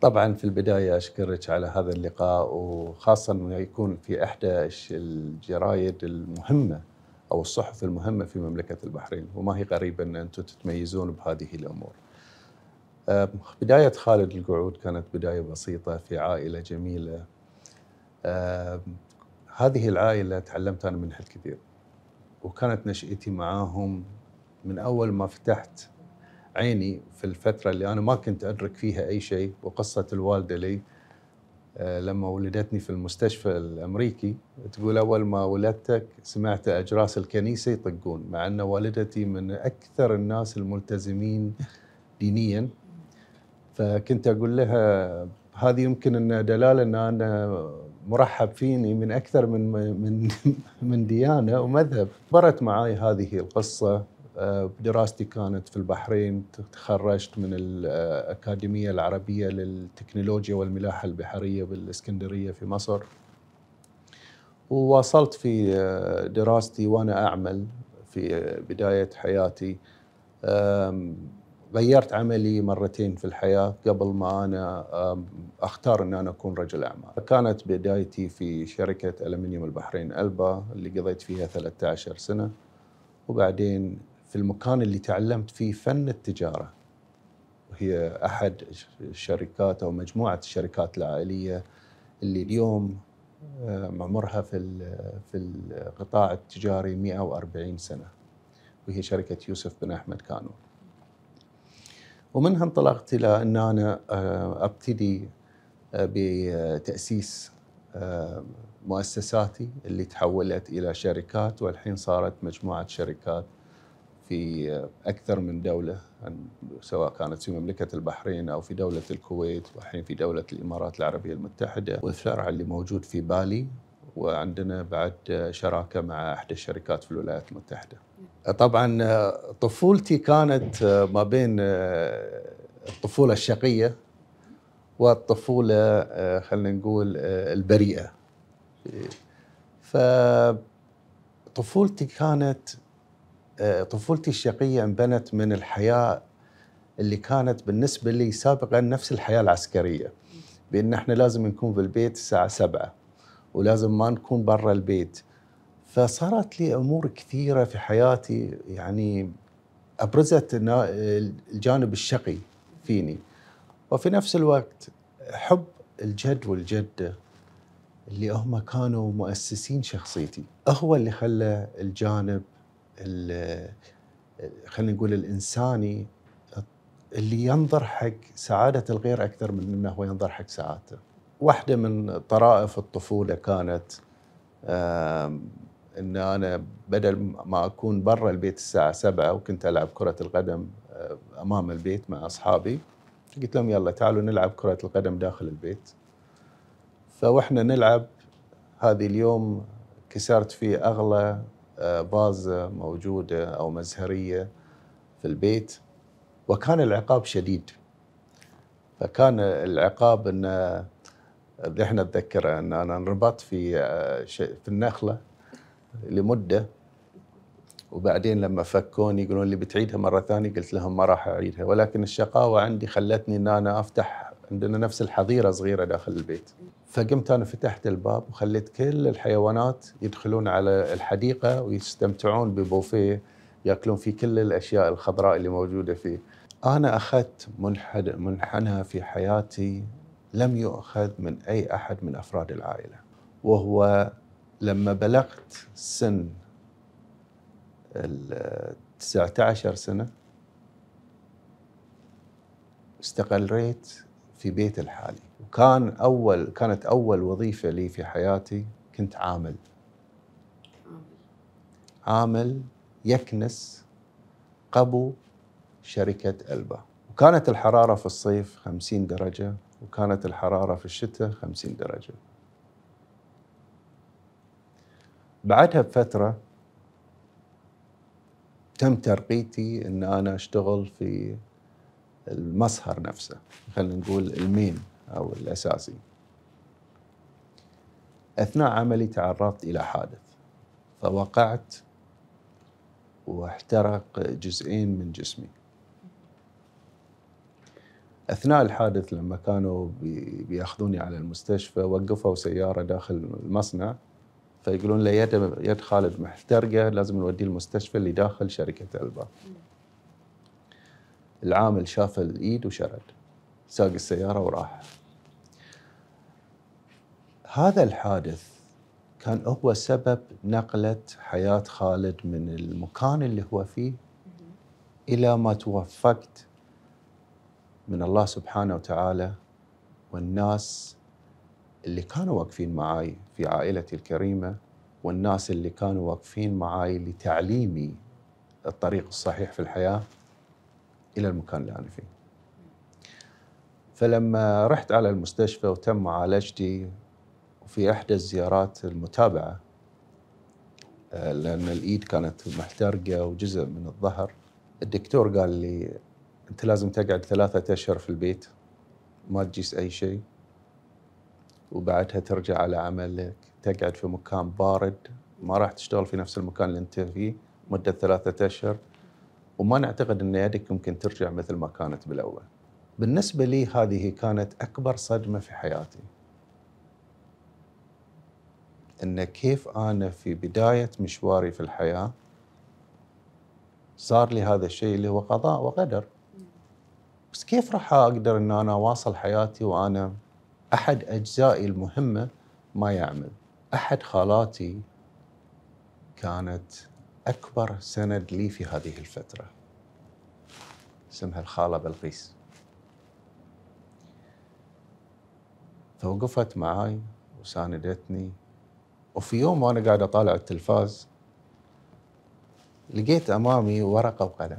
طبعا في البداية أشكرك على هذا اللقاء وخاصة أنه يكون في إحدى الجرايد المهمة أو الصحف المهمة في مملكة البحرين وما هي غريبة أن أنتم تتميزون بهذه الأمور. بداية خالد القعود كانت بداية بسيطة في عائلة جميلة. هذه العائلة تعلمت أنا منها الكثير وكانت نشأتي معاهم من أول ما فتحت عيني في الفترة اللي أنا ما كنت أدرك فيها أي شيء وقصة الوالدة لي آه، لما ولدتني في المستشفى الأمريكي تقول أول ما ولدتك سمعت أجراس الكنيسة يطقون مع أن والدتي من أكثر الناس الملتزمين دينيا. فكنت أقول لها هذه يمكن أن دلالة أن أنا مرحب فيني من أكثر من من من ديانة ومذهب. مرت معي هذه القصة. دراستي كانت في البحرين تخرجت من الأكاديمية العربية للتكنولوجيا والملاحة البحرية بالإسكندرية في مصر. وواصلت في آه، دراستي وأنا أعمل في بداية حياتي. غيرت عملي مرتين في الحياة قبل ما أنا أختار أن أنا أكون رجل أعمال. كانت بدايتي في شركة ألمنيوم البحرين ألبا اللي قضيت فيها 13 سنة. وبعدين في المكان اللي تعلمت فيه فن التجارة. وهي أحد الشركات أو مجموعة الشركات العائلية اللي اليوم عمرها في في القطاع التجاري 140 سنة. وهي شركة يوسف بن أحمد كانو ومنها انطلقت إلى أن أنا آه، أبتدي آه، بتأسيس آه، مؤسساتي اللي تحولت إلى شركات. والحين صارت مجموعة شركات في أكثر من دولة سواء كانت في مملكة البحرين أو في دولة الكويت والحين في دولة الإمارات العربية المتحدة. والفرع اللي موجود في بالي وعندنا بعد شراكة مع إحدى الشركات في الولايات المتحدة. طبعا طفولتي كانت ما بين الطفولة الشقية والطفولة خلينا نقول البريئة. فطفولتي كانت طفولتي الشقية انبنت من الحياة اللي كانت بالنسبة لي سابقا نفس الحياة العسكرية بأن إحنا لازم نكون في البيت الساعة سبعة ولازم ما نكون برا البيت. فصارت لي أمور كثيرة في حياتي يعني أبرزت الجانب الشقي فيني. وفي نفس الوقت حب الجد والجدة اللي هم كانوا مؤسسين شخصيتي هو اللي خلى الجانب خلينا نقول الإنساني اللي ينظر حق سعادة الغير أكثر من إنه هو ينظر حق سعادته. واحدة من طرائف الطفولة كانت إن أنا بدل ما أكون برا البيت الساعة 7 وكنت ألعب كرة القدم آه، أمام البيت مع أصحابي قلت لهم يلا تعالوا نلعب كرة القدم داخل البيت فوإحنا نلعب هذه اليوم كسرت فيه أغلى فازه موجودة أو مزهرية في البيت وكان العقاب شديد. فكان العقاب إن إحنا اتذكر إن أنا انربطت في آه، في النخلة لمدة. وبعدين لما فكوني يقولون لي بتعيدها مرة ثانية قلت لهم ما راح أعيدها. ولكن الشقاوة عندي خلتني إن أنا أفتح عندنا نفس الحظيرة صغيرة داخل البيت فقمت أنا فتحت الباب وخليت كل الحيوانات يدخلون على الحديقة ويستمتعون ببوفيه يأكلون فيه كل الأشياء الخضراء اللي موجودة فيه. أنا أخذت منحنى في حياتي لم يؤخذ من أي أحد من أفراد العائلة وهو لما بلغت سن ال 19 سنة استقريت في بيت الحالي. وكان أول كانت أول وظيفة لي في حياتي كنت عامل. عامل يكنس قبو شركة ألبا. وكانت الحرارة في الصيف 50 درجة وكانت الحرارة في الشتاء 50 درجة. بعدها بفترة تم ترقيتي إن أنا أشتغل في المصهر نفسه خلينا نقول المين أو الأساسي أثناء عملي تعرضت إلى حادث فوقعت واحترق جزئين من جسمي أثناء الحادث لما كانوا بي- بيأخذوني على المستشفى وقفوا سيارة داخل المصنع فيقولون له يد يد خالد محترقة لازم نوديه المستشفى اللي داخل شركة ألبا. العامل شاف الإيد وشرد ساق السيارة وراح. هذا الحادث كان هو سبب نقلة حياة خالد من المكان اللي هو فيه إلى ما توفقت من الله سبحانه وتعالى والناس اللي كانوا واقفين معاي في عائلتي الكريمة والناس اللي كانوا واقفين معاي لتعليمي الطريق الصحيح في الحياة إلى المكان اللي أنا فيه. فلما رحت على المستشفى وتم معالجتي وفي إحدى الزيارات المتابعة آه، لأن الإيد كانت محترقة وجزء من الظهر الدكتور قال لي أنت لازم تقعد ثلاثة أشهر في البيت ما تجيس أي شيء وبعدها ترجع على عملك تقعد في مكان بارد ما راح تشتغل في نفس المكان اللي أنت فيه مدة ثلاثة أشهر وما نعتقد إن يدك ممكن ترجع مثل ما كانت بالأول. بالنسبة لي هذه كانت أكبر صدمة في حياتي. إن كيف أنا في بداية مشواري في الحياة صار لي هذا الشيء اللي هو قضاء وقدر. بس كيف راح أقدر إن أنا أواصل حياتي وأنا أحد أجزائي المهمة ما يعمل؟ أحد خالاتي كانت أكبر سند لي في هذه الفترة. اسمها الخالة بلقيس. فوقفت معاي وساندتني وفي يوم وأنا قاعد أطالع التلفاز لقيت أمامي ورقة وقلم.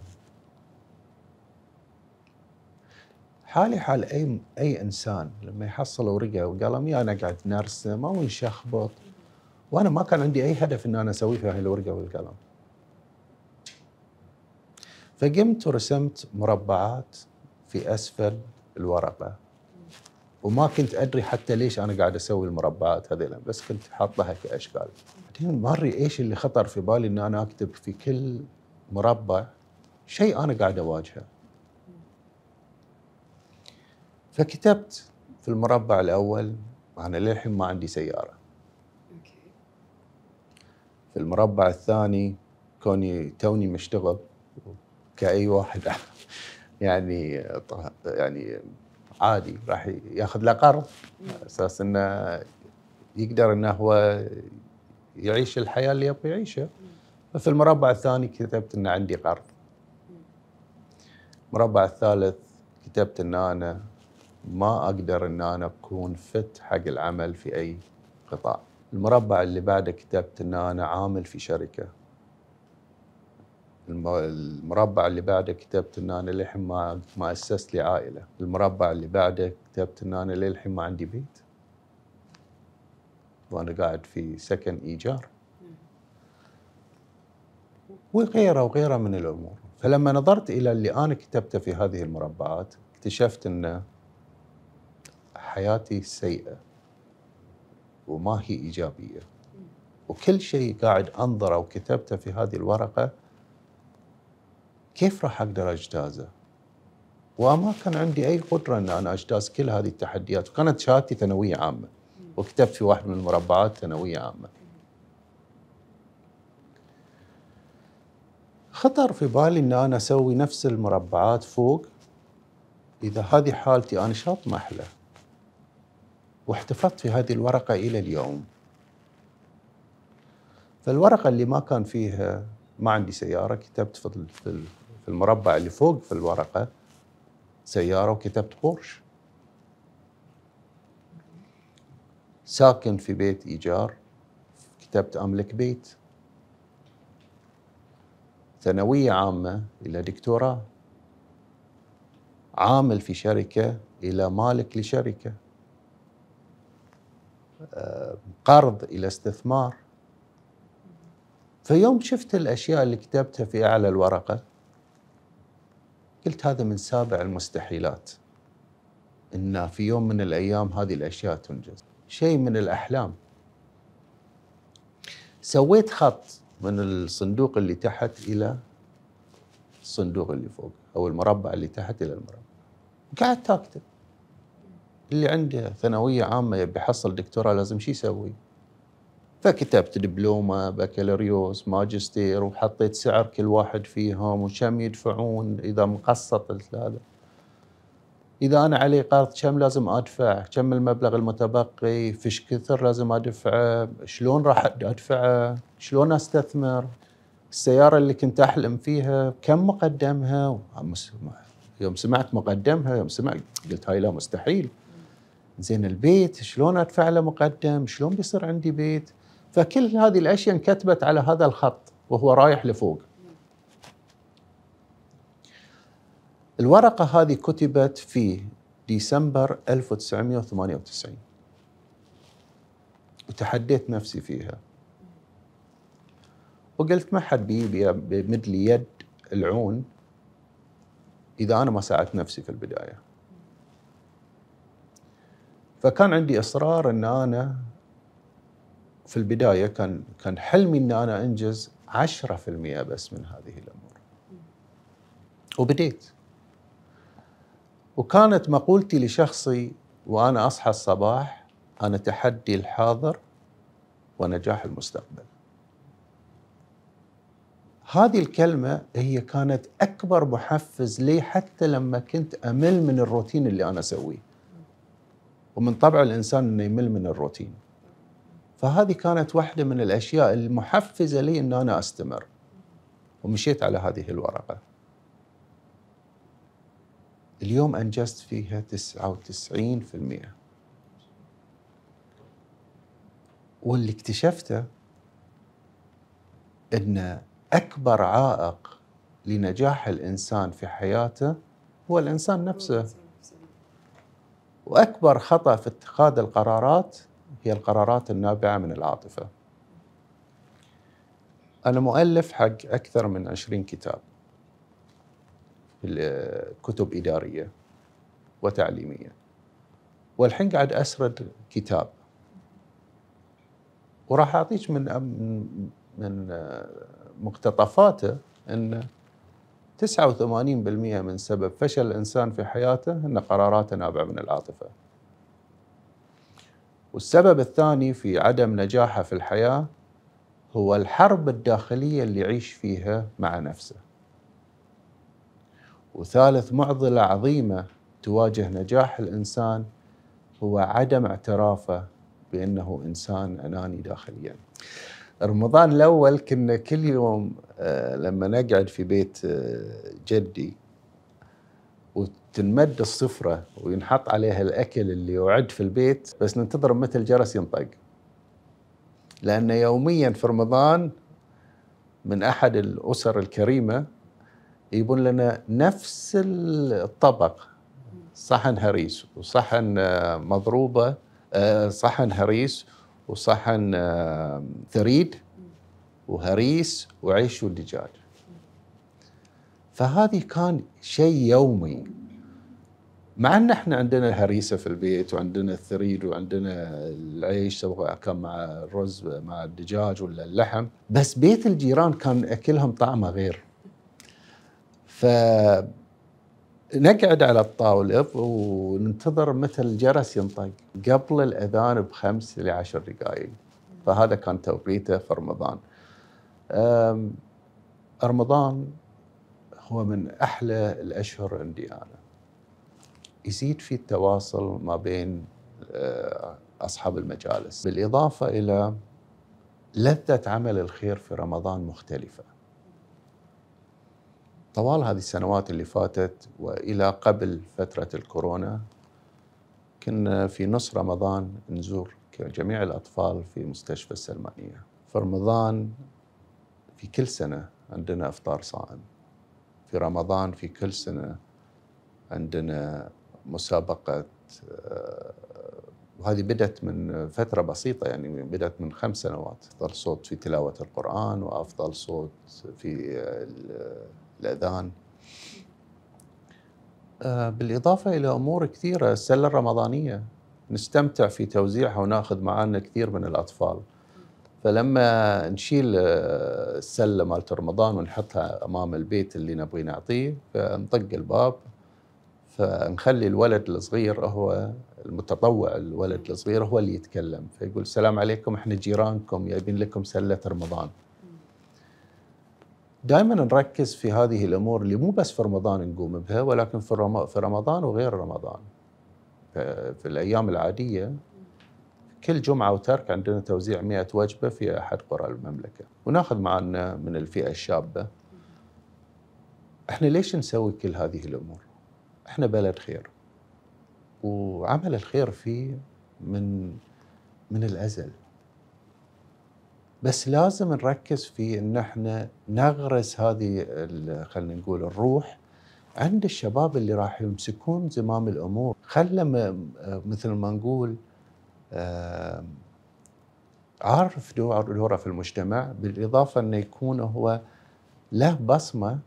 حالي حال أي أي إنسان لما يحصل ورقة وقلم يا نقعد نرسم أو نشخبط وأنا ما كان عندي أي هدف ان أنا أسوي في هاي الورقة والقلم. فقمت ورسمت مربعات في أسفل الورقة وما كنت أدري حتى ليش أنا قاعد أسوي المربعات هذه بس كنت حاطها كأشكال. بعدين ما أدري إيش اللي خطر في بالي ان أنا أكتب في كل مربع شيء أنا قاعد أواجهه. فكتبت في المربع الأول أنا للحين ما عندي سيارة. في المربع الثاني كوني توني مشتغل كأي واحد. يعني يعني عادي راح ياخذ له قرض. أساس إنه يقدر إنه هو يعيش الحياة اللي يبغى يعيشها. ففي المربع الثاني كتبت ان عندي قرض. المربع الثالث كتبت إن أنا ما أقدر إن أنا أكون فت حق العمل في أي قطاع. المربع اللي بعده كتبت إن أنا عامل في شركة. المربع اللي بعده كتبت ان أنا للحين ما ما أسست لي عائلة. المربع اللي بعده كتبت ان أنا للحين ما عندي بيت. وأنا قاعد في سكن إيجار. وغيره وغيره من الأمور. فلما نظرت إلى اللي أنا كتبته في هذه المربعات اكتشفت إن حياتي سيئة وما هي إيجابية. وكل شيء قاعد أنظره وكتبته في هذه الورقة كيف راح أقدر أجتازه؟ وما كان عندي أي قدرة إن أنا أجتاز كل هذه التحديات وكانت شهادتي ثانوية عامة وكتبت في واحد من المربعات ثانوية عامة. خطر في بالي إن أنا أسوي نفس المربعات فوق إذا هذه حالتي أنا شو اطمح له؟ واحتفظت في هذه الورقة إلى اليوم. فالورقة اللي ما كان فيها ما عندي سيارة كتبت في في ال- في المربع اللي فوق في الورقة سيارة وكتبت بورش. ساكن في بيت إيجار كتبت أملك بيت. ثانوية عامة إلى دكتوراه. عامل في شركة إلى مالك لشركة. آه، قرض إلى استثمار. فيوم شفت الأشياء اللي كتبتها في أعلى الورقة قلت هذا من سابع المستحيلات. إن في يوم من الأيام هذه الأشياء تنجز. شيء من الأحلام. سويت خط من الصندوق اللي تحت إلى الصندوق اللي فوق أو المربع اللي تحت إلى المربع. وقعدت أكتب. اللي عنده ثانوية عامة يبي يحصل دكتوراه لازم شو يسوي؟ فكتبت دبلومة بكالوريوس ماجستير وحطيت سعر كل واحد فيهم وكم يدفعون إذا مقسط هذا إذا أنا علي قرض كم لازم أدفع؟ كم المبلغ المتبقي؟ فيش كثر لازم أدفعه؟ شلون راح أدفعه؟ شلون أستثمر؟ السيارة اللي كنت أحلم فيها كم مقدمها؟ يوم سمعت مقدمها يوم سمعت قلت هاي لا مستحيل زين البيت شلون أدفع له مقدم؟ شلون بيصير عندي بيت؟ فكل هذه الاشياء انكتبت على هذا الخط وهو رايح لفوق. الورقة هذه كتبت في ديسمبر 1998 وتحديت نفسي فيها وقلت ما حد بيمد لي يد العون إذا أنا ما ساعدت نفسي في البداية. فكان عندي إصرار إن أنا في البداية كان كان حلمي ان أنا أنجز 10% بس من هذه الأمور. وبديت. وكانت مقولتي لشخصي وأنا أصحى الصباح أنا تحدي الحاضر ونجاح المستقبل. هذه الكلمة هي كانت أكبر محفز لي حتى لما كنت أمل من الروتين اللي أنا أسويه ومن طبع الإنسان أنه يمل من الروتين فهذه كانت واحدة من الأشياء المحفزة لي أن أنا أستمر. ومشيت على هذه الورقة. اليوم أنجزت فيها 99% واللي اكتشفته أن أكبر عائق لنجاح الإنسان في حياته هو الإنسان نفسه. وأكبر خطأ في اتخاذ القرارات هي القرارات النابعة من العاطفة. أنا مؤلف حق أكثر من عشرين كتاب كتب إدارية وتعليمية. والحين قاعد أسرد كتاب. وراح أعطيك من من مقتطفاته أن 89% من سبب فشل الإنسان في حياته أن قراراته نابعة من العاطفة. والسبب الثاني في عدم نجاحه في الحياة هو الحرب الداخلية اللي يعيش فيها مع نفسه. وثالث معضلة عظيمة تواجه نجاح الإنسان هو عدم اعترافه بأنه إنسان أناني داخليا. رمضان الأول كنا كل يوم آه، لما نقعد في بيت آه، جدي وتنمد الصفرة وينحط عليها الأكل اللي يعد في البيت بس ننتظر متى الجرس ينطق. لأن يوميا في رمضان من أحد الأسر الكريمة يبون لنا نفس الطبق. صحن هريس وصحن آه، مضروبة صحن هريس وصحن ثريد وهريس وعيش ودجاج فهذه كان شيء يومي. مع أن إحنا عندنا الهريسة في البيت وعندنا الثريد وعندنا العيش سواء كان مع الرز مع الدجاج ولا اللحم بس بيت الجيران كان أكلهم طعمه غير. ف نقعد على الطاولة وننتظر متى الجرس ينطق. قبل الأذان بخمس إلى عشر دقائق فهذا كان توقيته في رمضان. رمضان هو من أحلى الأشهر عندي أنا يزيد في التواصل ما بين آه، أصحاب المجالس بالإضافة إلى لذة عمل الخير في رمضان مختلفة طوال هذه السنوات اللي فاتت وإلى قبل فترة الكورونا كنا في نص رمضان نزور جميع الأطفال في مستشفى السلمانية. في رمضان في كل سنة عندنا إفطار صائم. في رمضان في كل سنة عندنا مسابقة آه، وهذه بدأت من فترة بسيطة يعني بدأت من خمس سنوات. أفضل صوت في تلاوة القرآن وأفضل صوت في الأذان. آه، بالإضافة إلى أمور كثيرة السلة الرمضانية. نستمتع في توزيعها وناخذ معنا كثير من الأطفال. فلما نشيل آه، السلة مالت رمضان ونحطها أمام البيت اللي نبغي نعطيه فنطق الباب فنخلي الولد الصغير هو المتطوع الولد الصغير هو اللي يتكلم. فيقول السلام عليكم إحنا جيرانكم جايبين لكم سلة رمضان. دائما نركز في هذه الأمور اللي مو بس في رمضان نقوم بها ولكن في رمضان وغير رمضان. في الأيام العادية كل جمعة وترك عندنا توزيع 100 وجبة في أحد قرى المملكة. وناخذ معنا من الفئة الشابة. إحنا ليش نسوي كل هذه الأمور؟ إحنا بلد خير وعمل الخير فيه من من الأزل. بس لازم نركز في إن إحنا نغرس هذه خلينا نقول الروح عند الشباب اللي راح يمسكون زمام الأمور. خلى مثل ما نقول عارف دوره في المجتمع بالإضافة إنه يكون هو له بصمة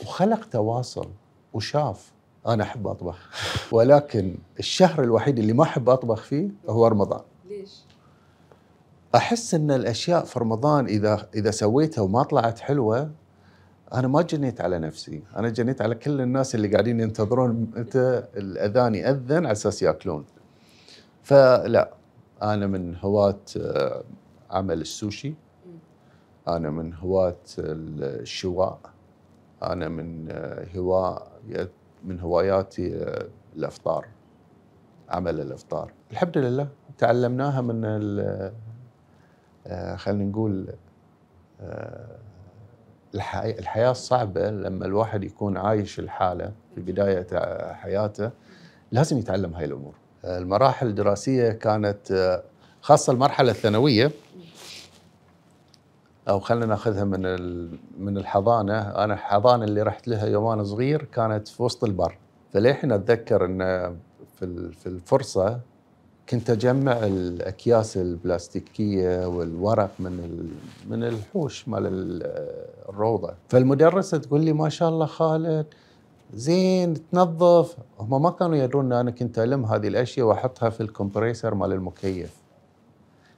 وخلق تواصل وشاف. أنا أحب أطبخ. ولكن الشهر الوحيد اللي ما أحب أطبخ فيه هو رمضان. ليش؟ أحس إن الأشياء في رمضان إذا إذا سويتها وما طلعت حلوة أنا ما جنيت على نفسي. أنا جنيت على كل الناس اللي قاعدين ينتظرون متى الأذان يأذن على أساس يأكلون. فلا أنا من هواة آه، عمل السوشي. أنا من هواة الشواء. أنا من آه، هواة من هواياتي آه، الأفطار عمل الأفطار. الحمد لله. تعلمناها من خلينا نقول الحياة الصعبه لما الواحد يكون عايش الحالة في بداية حياته. لازم يتعلم هاي الأمور. المراحل الدراسية كانت خاصة المرحلة الثانوية أو خلينا ناخذها من من الحضانة. أنا الحضانة اللي رحت لها يوم أنا صغير كانت في وسط البر. فللحين أتذكر إن في في الفرصة كنت أجمع الأكياس البلاستيكية والورق من من الحوش مال الروضة. فالمدرسة تقول لي ما شاء الله خالد زين تنظف. هم ما كانوا يدرون إن أنا كنت ألم هذه الأشياء وأحطها في الكمبريسر مال المكيف.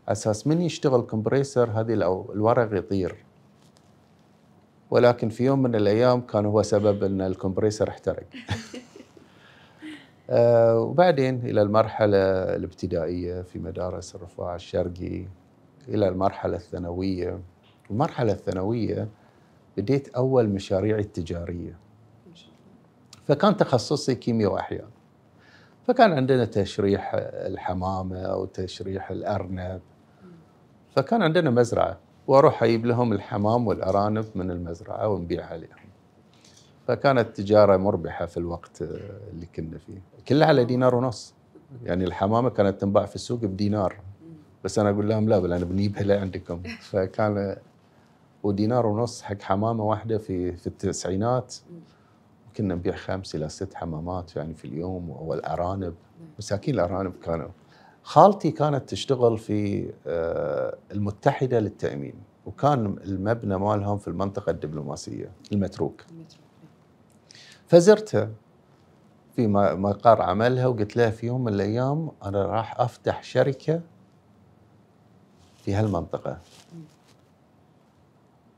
أساس من يشتغل كمبريسر هذه الورق يطير. ولكن في يوم من الأيام كان هو سبب إن الكمبريسر احترق. آه وبعدين إلى المرحلة الابتدائية في مدارس الرفاع الشرقي إلى المرحلة الثانوية. المرحلة الثانوية بديت أول مشاريعي التجارية. فكان تخصصي كيمياء وأحياء. فكان عندنا تشريح الحمامة وتشريح الأرنب. فكان عندنا مزرعة وأروح أجيب لهم الحمام والأرانب من المزرعة ونبيعها لهم فكانت تجارة مربحة في الوقت اللي كنا فيه. كلها على دينار ونص. يعني الحمامة كانت تنباع في السوق بدينار. بس أنا أقول لهم لا بل أنا بنجيبها لعندكم فكان ودينار ونص حق حمامة واحدة في في التسعينات. كنا نبيع خمس إلى ست حمامات يعني في اليوم والأرانب. مساكين الأرانب كانوا. خالتي كانت تشتغل في آه، المتحدة للتأمين وكان المبنى مالهم في المنطقة الدبلوماسية المتروك. فزرتها في مقر عملها وقلت لها في يوم من الأيام أنا راح أفتح شركة في هالمنطقة.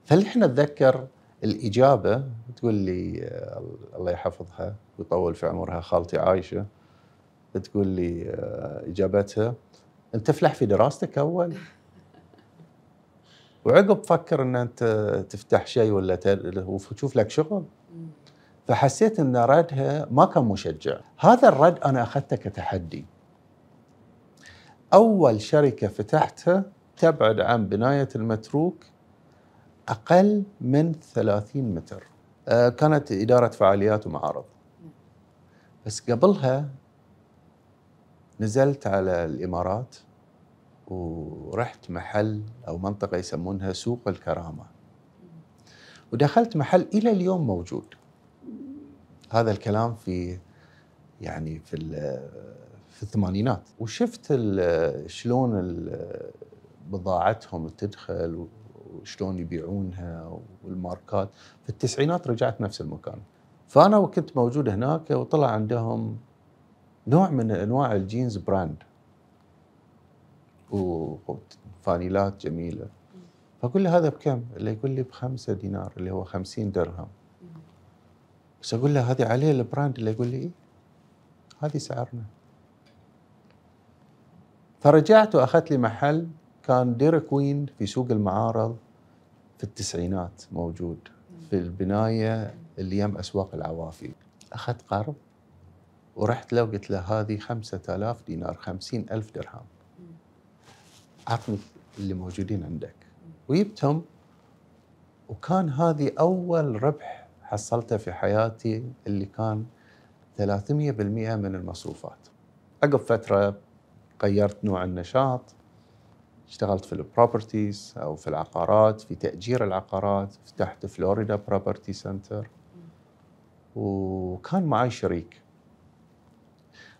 فالحين اتذكر الإجابة تقول لي آه، الله يحفظها ويطول في عمرها خالتي عايشة تقول لي آه، إجابتها أنت تفلح في دراستك أول؟ وعقب فكر إن أنت تفتح شيء ولا وتشوف لك شغل. فحسيت إن ردها ما كان مشجع. هذا الرد أنا أخذته كتحدي. أول شركة فتحتها تبعد عن بناية المتروك أقل من 30 متر. كانت إدارة فعاليات ومعارض. بس قبلها نزلت على الإمارات ورحت محل أو منطقة يسمونها سوق الكرامة. ودخلت محل إلى اليوم موجود. هذا الكلام في يعني في في الثمانينات. وشفت شلون بضاعتهم تدخل وشلون يبيعونها والماركات. في التسعينات رجعت نفس المكان. فأنا وكنت موجود هناك وطلع عندهم نوع من أنواع الجينز brand. وفانيلات جميلة. فأقول له هذا بكم؟ اللي يقول لي بخمسة دينار اللي هو خمسين درهم. بس أقول له هذه عليه ال brand؟ اللي يقول لي إيه؟ هذه سعرنا. فرجعت وأخذت لي محل كان دير كوين في سوق المعارض. في التسعينات موجود. في البناية اللي يم أسواق العوافي. أخذت قرض ورحت له وقلت له هذه خمسة آلاف دينار خمسين ألف درهم. عطني اللي موجودين عندك. وجبتهم وكان هذه أول ربح حصلته في حياتي اللي كان 300% من المصروفات. عقب فترة غيرت نوع النشاط. اشتغلت في ال properties أو في العقارات في تأجير العقارات فتحت فلوريدا property center وكان معي شريك.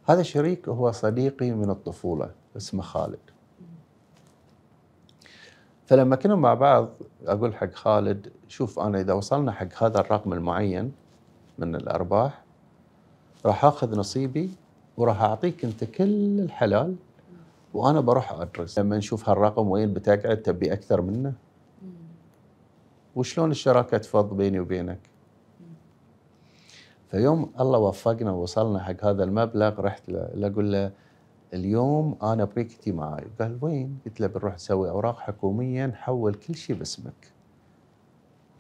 هذا الشريك هو صديقي من الطفولة اسمه خالد. فلما كنا مع بعض أقول حق خالد شوف أنا إذا وصلنا حق هذا الرقم المعين من الأرباح راح أخذ نصيبي وراح أعطيك أنت كل الحلال وأنا بروح أدرس. لما نشوف هالرقم وين بتقعد تبي أكثر منه؟ وشلون الشراكة تفض بيني وبينك؟ فيوم الله وفقنا ووصلنا حق هذا المبلغ رحت له أقول له اليوم أنا أبغيك معاي. قال وين؟ قلت له بنروح نسوي أوراق حكومية نحول كل شيء باسمك.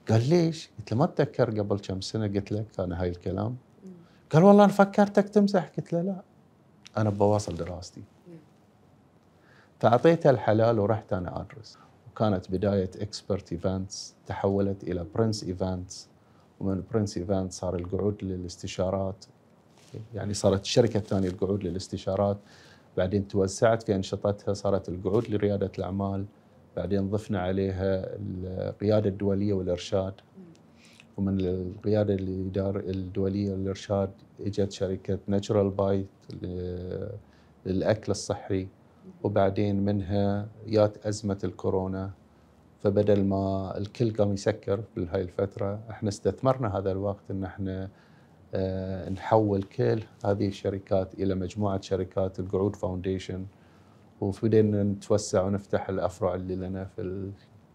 قال ليش؟ قلت له ما أتذكر قبل كم سنة قلت لك أنا هاي الكلام. قال والله أنا فكرتك تمزح. قلت له لا أنا بواصل دراستي. فاعطيته الحلال ورحت أنا أدرس. وكانت بداية expert events تحولت إلى prince events ومن prince events صار القعود للاستشارات. يعني صارت الشركة الثانية القعود للاستشارات. بعدين توسعت في أنشطتها صارت القعود لريادة الأعمال. بعدين ضفنا عليها القيادة الدولية والإرشاد. ومن القيادة الدولية والإرشاد إجت شركة natural bite للأكل الصحي. وبعدين منها جات أزمة الكورونا فبدل ما الكل قام يسكر في هاي الفترة إحنا استثمرنا هذا الوقت إن إحنا آه نحول كل هذه الشركات إلى مجموعة شركات القعود foundation وبدينا نتوسع ونفتح الأفرع اللي لنا في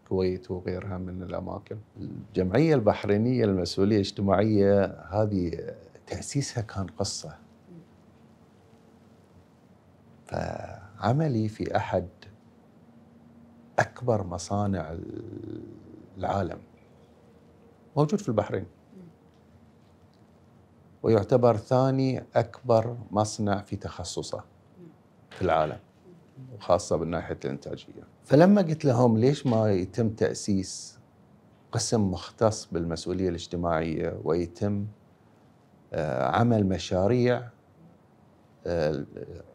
الكويت وغيرها من الأماكن. الجمعية البحرينية للمسؤوليه الاجتماعية هذه تأسيسها كان قصة. ف عملي في أحد أكبر مصانع العالم. موجود في البحرين. ويعتبر ثاني أكبر مصنع في تخصصه في العالم وخاصة بالناحيه الإنتاجية. فلما قلت لهم ليش ما يتم تأسيس قسم مختص بالمسؤولية الاجتماعية ويتم آه، عمل مشاريع آه،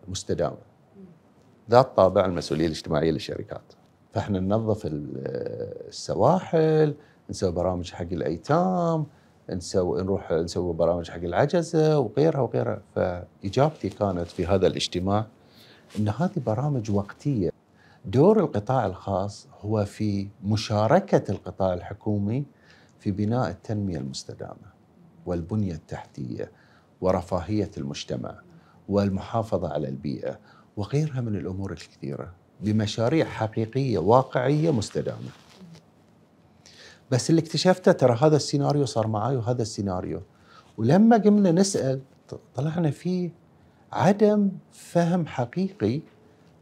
مستدامة؟ ذات طابع المسؤولية الاجتماعية للشركات. فإحنا ننظف السواحل نسوي برامج حق الأيتام نسوي نروح نسوي برامج حق العجزة وغيرها وغيرها. فإجابتي كانت في هذا الاجتماع إن هذه برامج وقتية. دور القطاع الخاص هو في مشاركة القطاع الحكومي في بناء التنمية المستدامة والبنية التحتية ورفاهية المجتمع والمحافظة على البيئة وغيرها من الأمور الكثيرة بمشاريع حقيقية واقعية مستدامة. بس اللي اكتشفته ترى هذا السيناريو صار معي وهذا السيناريو ولما قمنا نسأل طلعنا فيه عدم فهم حقيقي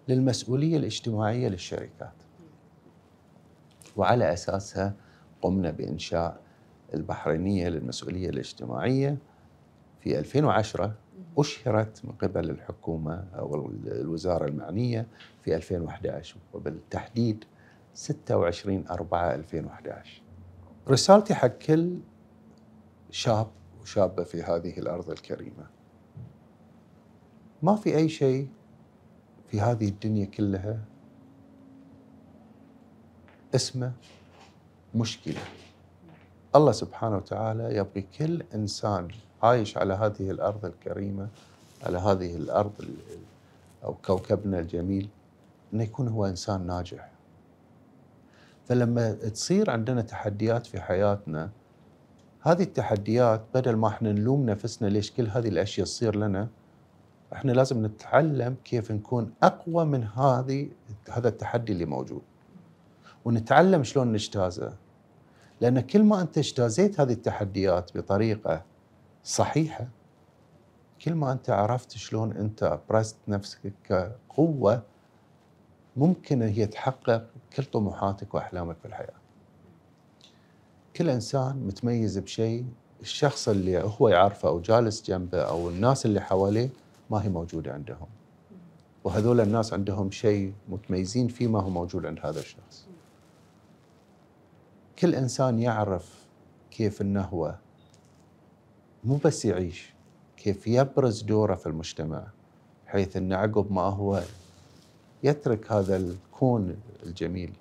للمسؤولية الاجتماعية للشركات. وعلى أساسها قمنا بإنشاء البحرينية للمسؤولية الاجتماعية في 2010 أشهرت من قبل الحكومة أو الوزارة المعنية في 2011 وبالتحديد 26 4 2011 رسالتي حق كل شاب وشابة في هذه الأرض الكريمة. ما في أي شيء في هذه الدنيا كلها اسمه مشكلة. الله سبحانه وتعالى يبغي كل إنسان عايش على هذه الأرض الكريمة على هذه الأرض أو كوكبنا الجميل إنه يكون هو إنسان ناجح. فلما تصير عندنا تحديات في حياتنا هذه التحديات بدل ما إحنا نلوم نفسنا ليش كل هذه الأشياء تصير لنا إحنا لازم نتعلم كيف نكون أقوى من هذه هذا التحدي اللي موجود. ونتعلم شلون نجتازه. لأن كل ما أنت اجتازيت هذه التحديات بطريقة صحيحة كل ما أنت عرفت شلون أنت أبرزت نفسك كقوة ممكن هي تحقق كل طموحاتك وأحلامك في الحياة. كل إنسان متميز بشيء الشخص اللي هو يعرفه أو جالس جنبه أو الناس اللي حواليه ما هي موجودة عندهم. وهذول الناس عندهم شيء متميزين فيه ما هو موجود عند هذا الشخص. كل إنسان يعرف كيف إنه هو مو بس يعيش كيف يبرز دوره في المجتمع حيث انه عقب ما هو يترك هذا الكون الجميل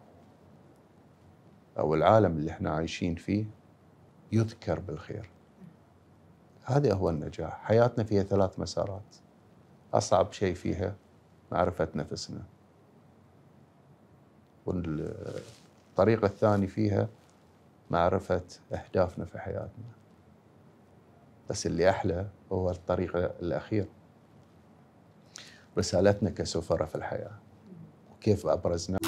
أو العالم اللي إحنا عايشين فيه يذكر بالخير. هذا هو النجاح، حياتنا فيها ثلاث مسارات. أصعب شيء فيها معرفة نفسنا. والطريق الثاني فيها معرفة أهدافنا في حياتنا. بس اللي أحلى هو الطريق الأخير. رسالتنا كسفراء في الحياة. وكيف أبرزنا